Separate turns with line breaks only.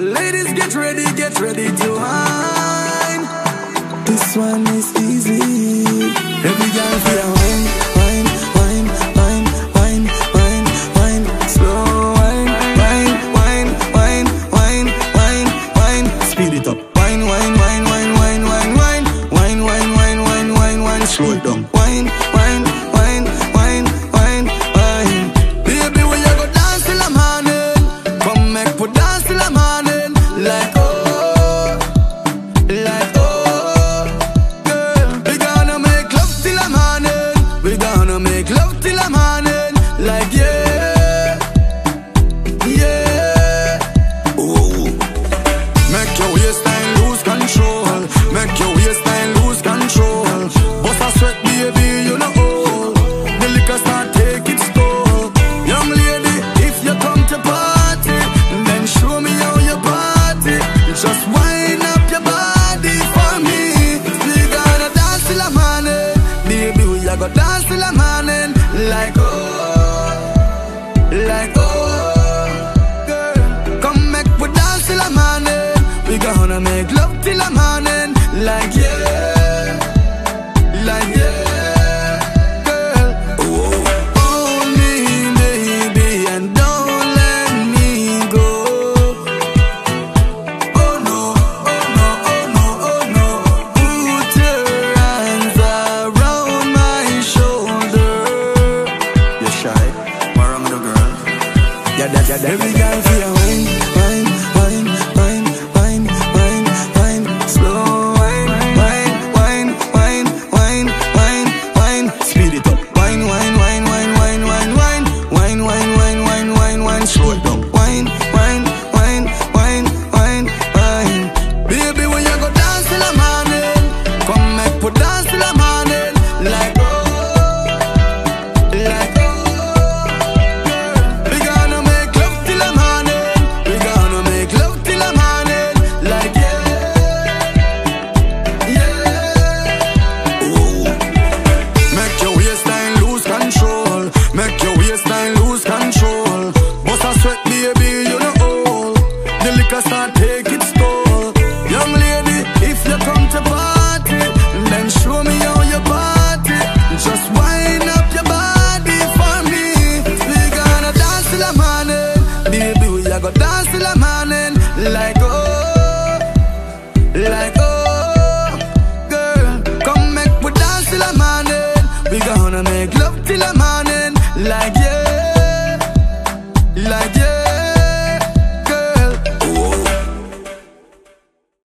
Ladies, get ready, get ready to wine.
This one is easy.
Every girl feel whine,
wine, wine, wine, wine, wine, wine,
Slow wine, wine, wine, wine, wine, wine, wine. Speed it up.
wine, wine, wine, wine, wine, wine, wine, wine, wine, wine, wine, wine.
Slow it down. Just wind up your body for me. We gonna dance till the morning Baby, we are gonna dance till the morning Like oh, like oh Girl, come make we dance till the morning We gonna make love till the morning yeah girl feel your own like